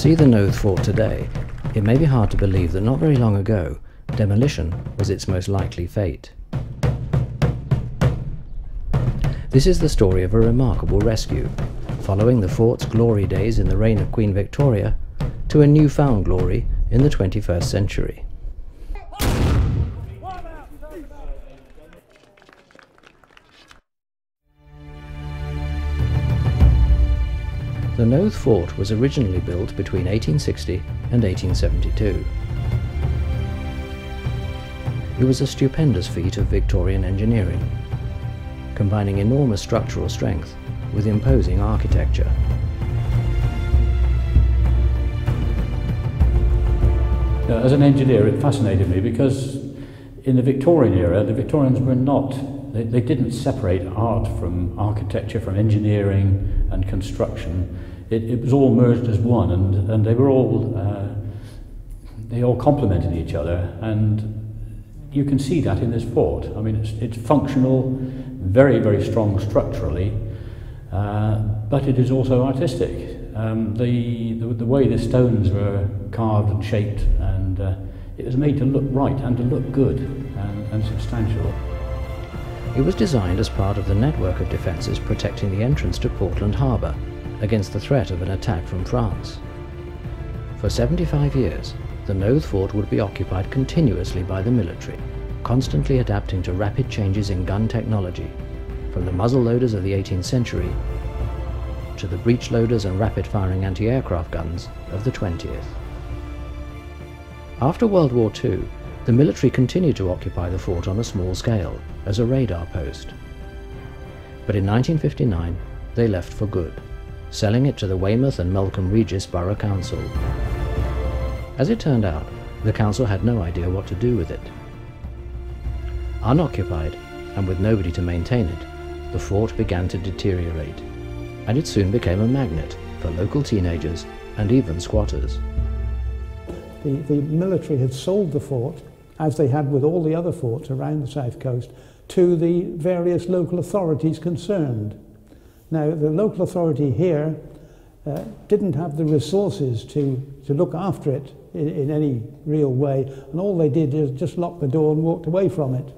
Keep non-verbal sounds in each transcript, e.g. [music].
see the Nothe Fort today, it may be hard to believe that not very long ago, demolition was its most likely fate. This is the story of a remarkable rescue, following the fort's glory days in the reign of Queen Victoria to a newfound glory in the 21st century. The Nothe Fort was originally built between 1860 and 1872. It was a stupendous feat of Victorian engineering, combining enormous structural strength with imposing architecture. Uh, as an engineer, it fascinated me because in the Victorian era, the Victorians were not, they, they didn't separate art from architecture, from engineering and construction. It, it was all merged as one, and, and they were all, uh, they all complemented each other, and you can see that in this fort. I mean, it's, it's functional, very, very strong structurally, uh, but it is also artistic. Um, the, the, the way the stones were carved and shaped, and uh, it was made to look right and to look good and, and substantial. It was designed as part of the network of defences protecting the entrance to Portland Harbour against the threat of an attack from France. For 75 years, the Nothe Fort would be occupied continuously by the military, constantly adapting to rapid changes in gun technology, from the muzzle loaders of the 18th century to the breech loaders and rapid-firing anti-aircraft guns of the 20th. After World War II, the military continued to occupy the fort on a small scale, as a radar post. But in 1959, they left for good, selling it to the Weymouth and Melcombe Regis Borough Council. As it turned out, the council had no idea what to do with it. Unoccupied, and with nobody to maintain it, the fort began to deteriorate and it soon became a magnet for local teenagers and even squatters. The, the military had sold the fort, as they had with all the other forts around the south coast, to the various local authorities concerned. Now, the local authority here uh, didn't have the resources to, to look after it in, in any real way, and all they did is just lock the door and walked away from it.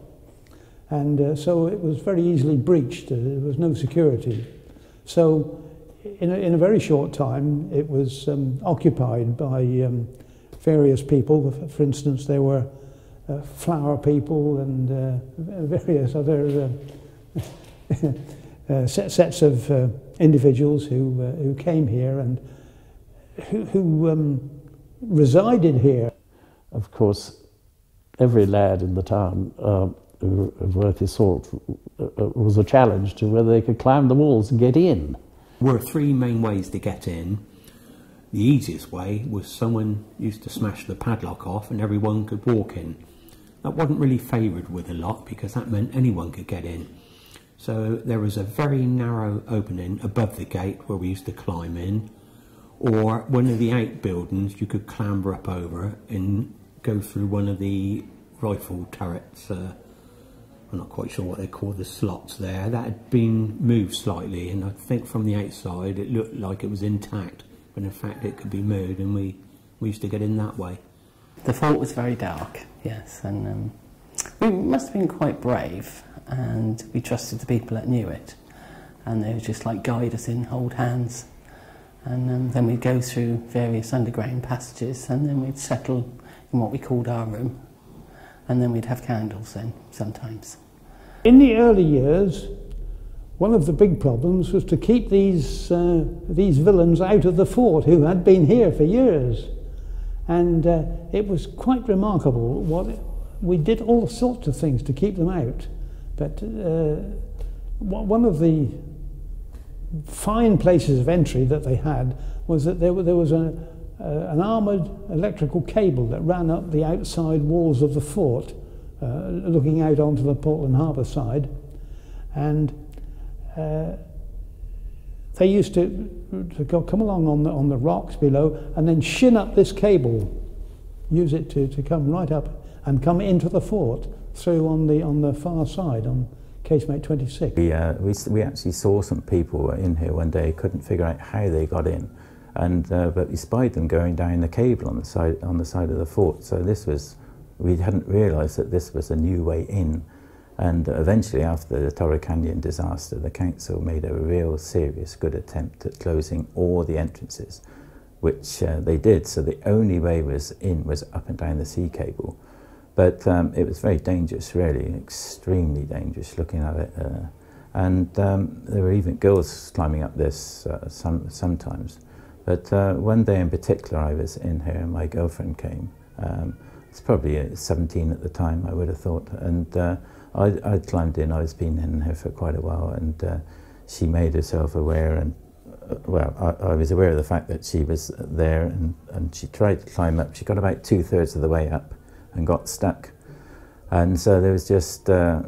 And uh, so it was very easily breached, uh, there was no security. So in a, in a very short time, it was um, occupied by um, various people. For instance, there were flower people and uh, various other uh, [laughs] uh sets of uh, individuals who, uh, who came here and who, who um, resided here. Of course, every lad in the town of worth his salt uh, uh, was a challenge to whether they could climb the walls and get in. There were three main ways to get in. The easiest way was someone used to smash the padlock off and everyone could walk in. That wasn't really favoured with a lot because that meant anyone could get in. So there was a very narrow opening above the gate where we used to climb in, or one of the eight buildings you could clamber up over and go through one of the rifle turrets uh, I'm not quite sure what they call the slots there. That had been moved slightly, and I think from the outside it looked like it was intact, but in fact it could be moved, and we, we used to get in that way. The fort was very dark, yes, and um, we must have been quite brave, and we trusted the people that knew it, and they would just like guide us in, hold hands, and um, then we'd go through various underground passages, and then we'd settle in what we called our room, and then we'd have candles then sometimes. In the early years, one of the big problems was to keep these, uh, these villains out of the fort who had been here for years. And uh, it was quite remarkable. What we did all sorts of things to keep them out. But uh, one of the fine places of entry that they had was that there, there was a, an armoured electrical cable that ran up the outside walls of the fort uh, looking out onto the Portland Harbour side. And uh, they used to, to go, come along on the, on the rocks below and then shin up this cable, use it to, to come right up and come into the fort through on the, on the far side, on casemate 26. We, uh, we, we actually saw some people in here one day, couldn't figure out how they got in. And, uh, but we spied them going down the cable on the side on the side of the fort. So this was we hadn't realised that this was a new way in. And eventually, after the Torrey Canyon disaster, the council made a real serious good attempt at closing all the entrances, which uh, they did. So the only way was in was up and down the sea cable. But um, it was very dangerous, really, extremely dangerous looking at it. Uh, and um, there were even girls climbing up this uh, some, sometimes. But uh, one day in particular, I was in here and my girlfriend came. Um, it's probably uh, 17 at the time, I would have thought. And uh, I, I climbed in, I was been in her for quite a while, and uh, she made herself aware and uh, well, I, I was aware of the fact that she was there and, and she tried to climb up. She got about two thirds of the way up and got stuck. And so there was just uh,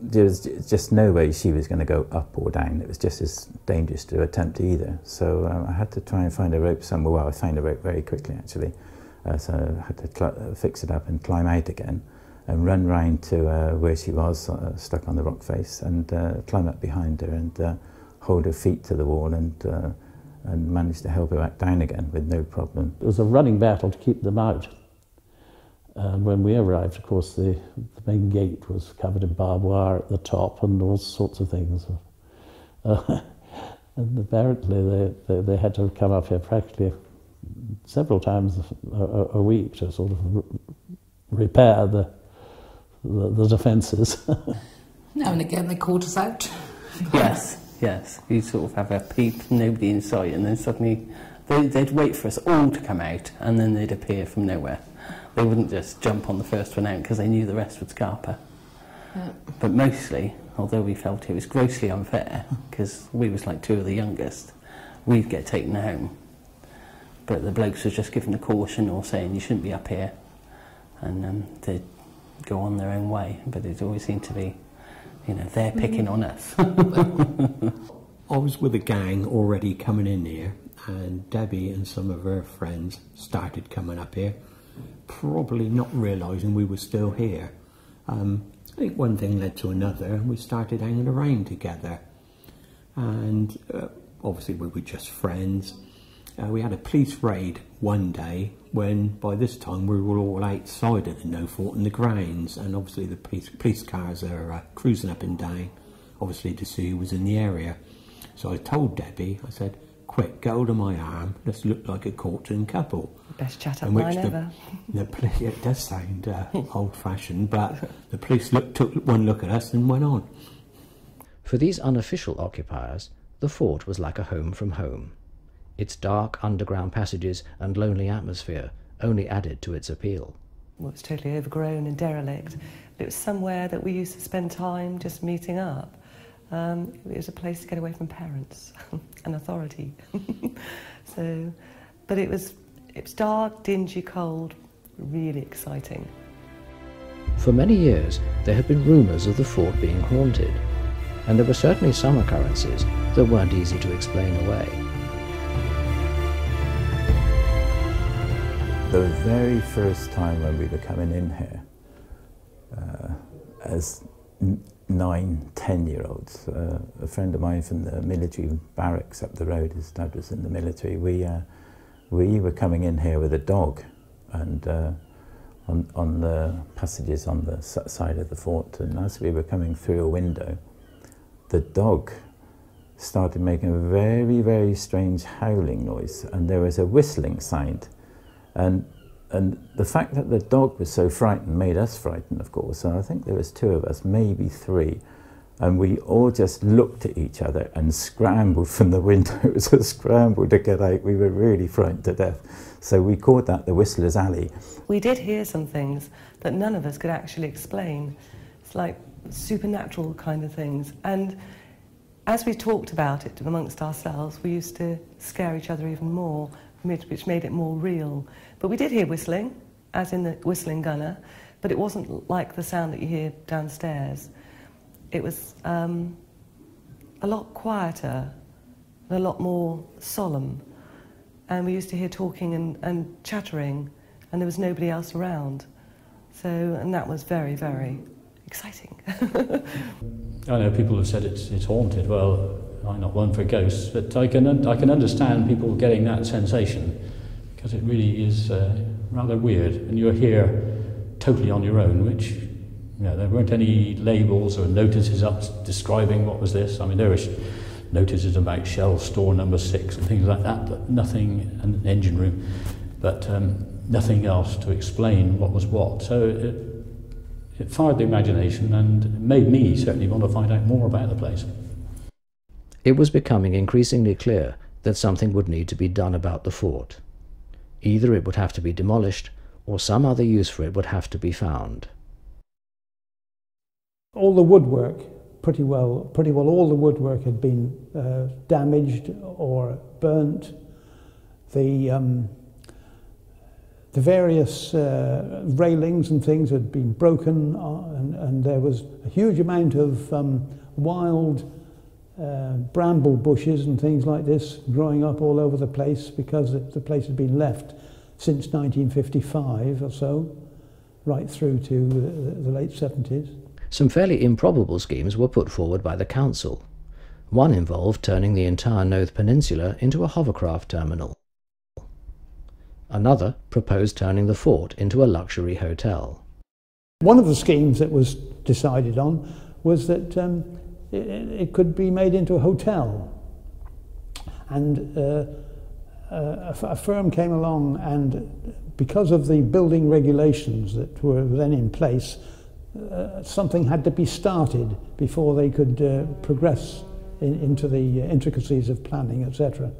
there was just no way she was going to go up or down. It was just as dangerous to attempt either. So um, I had to try and find a rope somewhere. Well, I found a rope very quickly actually. Uh, so I had to fix it up and climb out again and run round to uh, where she was, uh, stuck on the rock face, and uh, climb up behind her and uh, hold her feet to the wall and, uh, and manage to help her back down again with no problem. It was a running battle to keep them out. And when we arrived, of course, the, the main gate was covered in barbed wire at the top and all sorts of things. [laughs] And apparently they, they, they had to come up here practically several times a, a, week to sort of repair the, the, the defences. [laughs] now and again they called us out. yes, yes. You sort of have a peep, nobody in sight, and then suddenly they, they'd wait for us all to come out, and then they'd appear from nowhere. They wouldn't just jump on the first one out because they knew the rest would scarper. Yeah. But mostly, although we felt it was grossly unfair, because we was like two of the youngest, we'd get taken home. But the blokes were just giving a caution or saying you shouldn't be up here, and um, they'd go on their own way. But it always seemed to be, you know, they're picking on us. [laughs] I was with a gang already coming in here, and Debbie and some of her friends started coming up here probably not realising we were still here. Um, I think one thing led to another and we started hanging around together. And uh, obviously we were just friends. Uh, we had a police raid one day when by this time we were all outside at the Nothe Fort in the grounds and obviously the police, police cars are uh, cruising up and down obviously to see who was in the area. So I told Debbie, I said, quick, get hold of my arm, let's look like a courting couple. Best chat up mine the, ever. The police, [laughs] it does sound uh, [laughs] old-fashioned, but the police look, took one look at us and went on. For these unofficial occupiers, the fort was like a home from home. Its dark underground passages and lonely atmosphere only added to its appeal. Well, it was totally overgrown and derelict, but it was somewhere that we used to spend time just meeting up. Um, it was a place to get away from parents [laughs] and authority. [laughs] so, but it was it was dark, dingy, cold, really exciting. For many years, there had been rumours of the fort being haunted, and there were certainly some occurrences that weren't easy to explain away. The very first time when we were coming in here, uh, as nine, ten year olds, uh, a friend of mine from the military barracks up the road, his dad was in the military, we uh, we were coming in here with a dog and uh, on, on the passages on the side of the fort. And as we were coming through a window the dog started making a very very strange howling noise. And there was a whistling sound and and the fact that the dog was so frightened made us frightened of course and I think there was two of us maybe three and we all just looked at each other and scrambled from the [laughs] window. it was a scramble to get out. We were really frightened to death. So we called that the Whistler's Alley. We did hear some things that none of us could actually explain. It's like supernatural kind of things. And as we talked about it amongst ourselves, we used to scare each other even more, which made it more real. But we did hear whistling, as in the whistling gunner, but it wasn't like the sound that you hear downstairs it was um, a lot quieter and a lot more solemn. And we used to hear talking and, and chattering, and there was nobody else around. So, and that was very, very exciting. [laughs] I know people have said it's, it's haunted. Well, Not one for ghosts, but I can, I can understand people getting that sensation because it really is uh, rather weird. And you're here totally on your own, which, you know, there weren't any labels or notices up describing what was this. I mean, there were notices about shell store number six and things like that, but nothing, an engine room, but um, nothing else to explain what was what. So it, it fired the imagination and made me certainly want to find out more about the place. It was becoming increasingly clear that something would need to be done about the fort. Either it would have to be demolished, or some other use for it would have to be found. All the woodwork, pretty well, pretty well all the woodwork had been uh, damaged or burnt. The, um, the various uh, railings and things had been broken, uh, and, and, there was a huge amount of um, wild uh, bramble bushes and things like this growing up all over the place because the place had been left since 1955 or so, right through to the, the late 70s. Some fairly improbable schemes were put forward by the council. One involved turning the entire Nothe Peninsula into a hovercraft terminal. Another proposed turning the fort into a luxury hotel. One of the schemes that was decided on was that um, it, it, could be made into a hotel. And uh, a, a firm came along and because of the building regulations that were then in place, uh, something had to be started before they could uh, progress in, into the intricacies of planning, etc.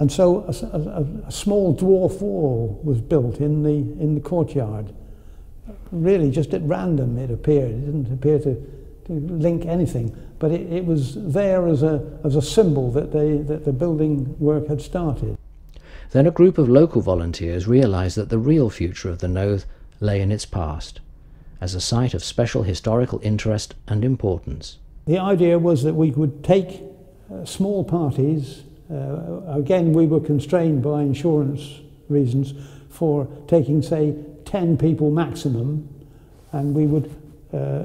And so a, a, a small dwarf wall was built in the, in the courtyard. Really just at random it appeared. It didn't appear to, to link anything. But it, it was there as a, as a symbol that, they, that the building work had started. Then a group of local volunteers realised that the real future of the Nothe lay in its past, as a site of special historical interest and importance. The idea was that we would take uh, small parties, uh, again we were constrained by insurance reasons for taking say 10 people maximum and we would uh,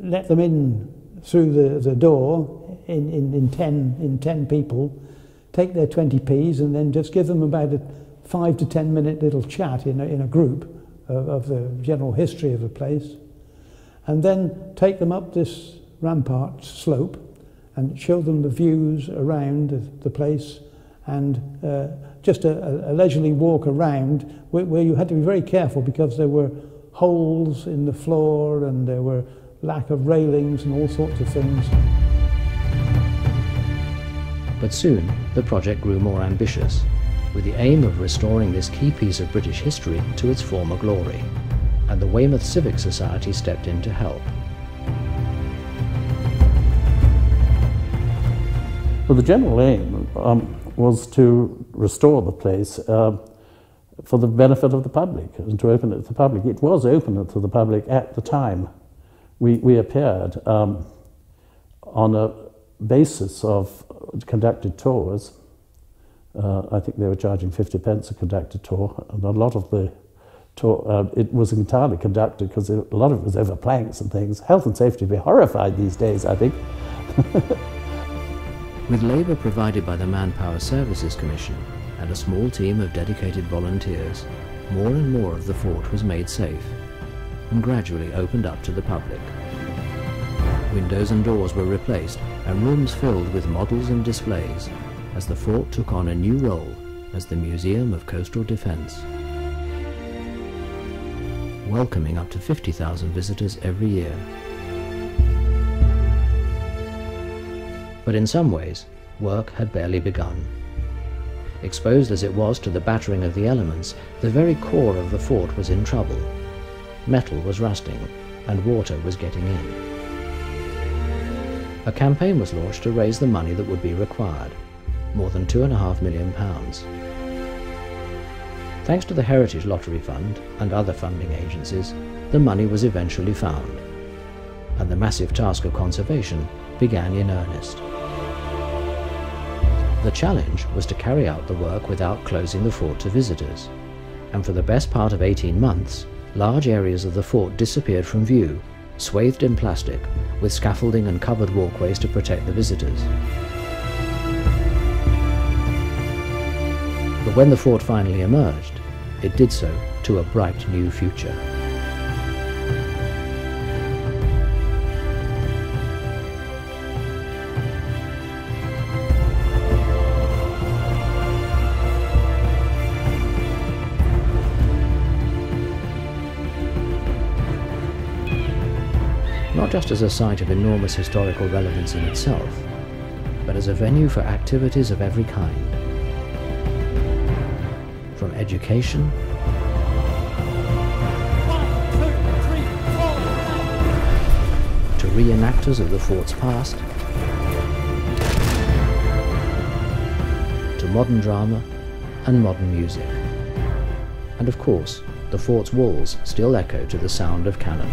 let them in through the, the door in, in, in, 10, in 10 people, take their 20p's and then just give them about a five to 10 minute little chat in a, in a group of, of the general history of the place, and then take them up this rampart slope and show them the views around the place and uh, just a, a leisurely walk around where, where you had to be very careful because there were holes in the floor and there were lack of railings and all sorts of things. But soon the project grew more ambitious, with the aim of restoring this key piece of British history to its former glory, and the Weymouth Civic Society stepped in to help. Well, the general aim um, was to restore the place uh, for the benefit of the public and to open it to the public. It was open to the public at the time we, we appeared um, on a basis of conducted tours. Uh, I think they were charging 50 pence a conducted tour, and a lot of the tour, uh, it was entirely conducted because a lot of it was over planks and things. Health and safety would be horrified these days, I think. [laughs] With labour provided by the Manpower Services Commission and a small team of dedicated volunteers, more and more of the fort was made safe and gradually opened up to the public. Windows and doors were replaced and rooms filled with models and displays as the fort took on a new role as the Museum of Coastal Defence. Welcoming up to 50,000 visitors every year. But in some ways, work had barely begun. Exposed as it was to the battering of the elements, the very core of the fort was in trouble metal was rusting, and water was getting in. A campaign was launched to raise the money that would be required, more than two and a half million pounds. Thanks to the Heritage Lottery Fund and other funding agencies, the money was eventually found, and the massive task of conservation began in earnest. The challenge was to carry out the work without closing the fort to visitors, and for the best part of 18 months, large areas of the fort disappeared from view, swathed in plastic, with scaffolding and covered walkways to protect the visitors. But when the fort finally emerged, it did so to a bright new future. Not just as a site of enormous historical relevance in itself, but as a venue for activities of every kind. From education to reenactors of the fort's past, to modern drama and modern music. And of course, the fort's walls still echo to the sound of cannon.